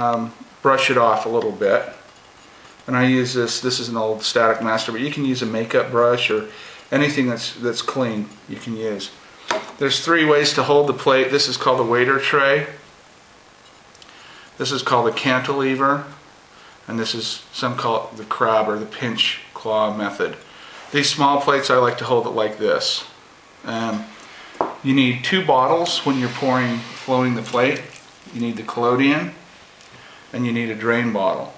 um, brush it off a little bit. And I use this, this is an old Static Master, but you can use a makeup brush or anything that's, that's clean you can use. There's three ways to hold the plate. This is called the waiter tray. This is called the cantilever. And this is, some call it the crab or the pinch claw method. These small plates I like to hold it like this. Um, you need two bottles when you're pouring, flowing the plate. You need the collodion and you need a drain bottle.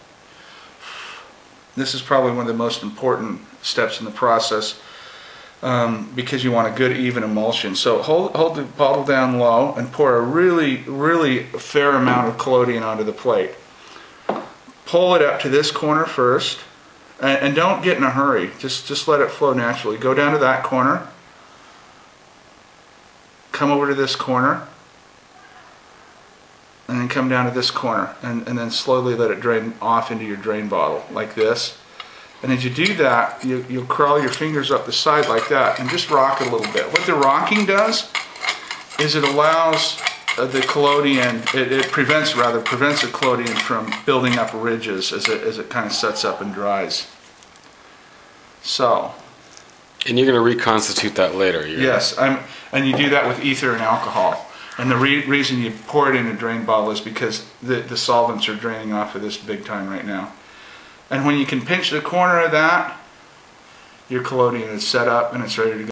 This is probably one of the most important steps in the process um, because you want a good even emulsion. So hold, hold the bottle down low and pour a really, really fair amount of collodion onto the plate. Pull it up to this corner first and, and don't get in a hurry. Just, just let it flow naturally. Go down to that corner. Come over to this corner and then come down to this corner and, and then slowly let it drain off into your drain bottle like this. And as you do that, you, you'll crawl your fingers up the side like that and just rock it a little bit. What the rocking does is it allows uh, the collodion, it, it prevents rather, prevents the collodion from building up ridges as it, as it kind of sets up and dries. So, And you're going to reconstitute that later. You're Yes, I'm, and you do that with ether and alcohol. And the re reason you pour it in a drain bottle is because the, the solvents are draining off of this big time right now. And when you can pinch the corner of that, your collodion is set up and it's ready to go.